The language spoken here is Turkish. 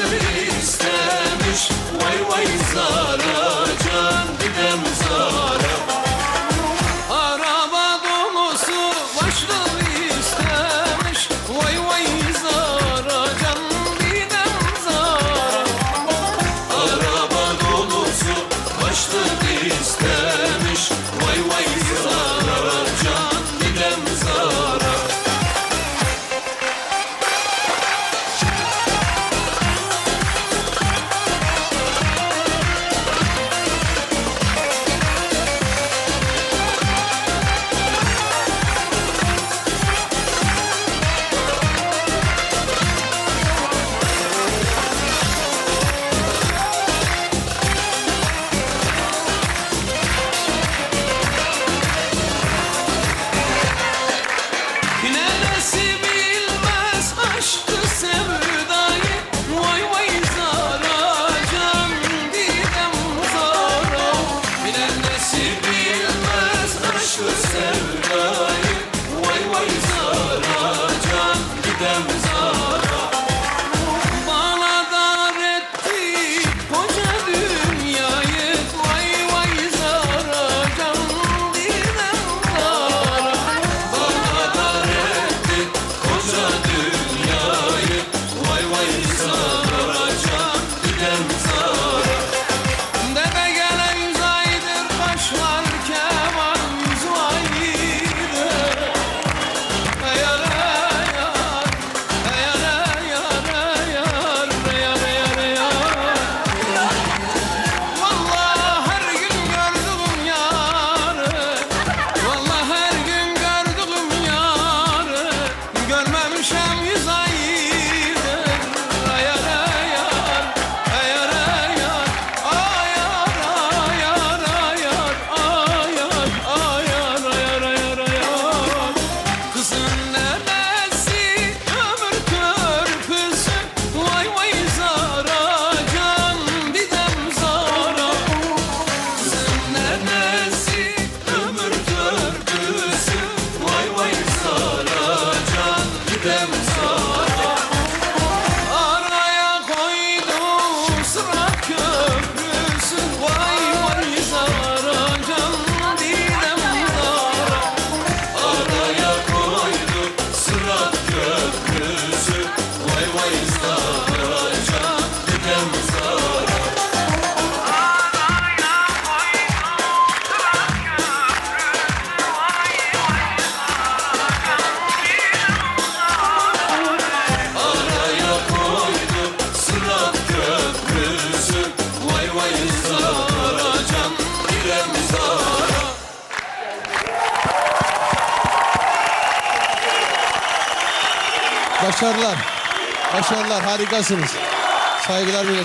gönül istemiş Vay vay zalim Them. Başarılar. Başarılar. Harikasınız. Saygılar bile.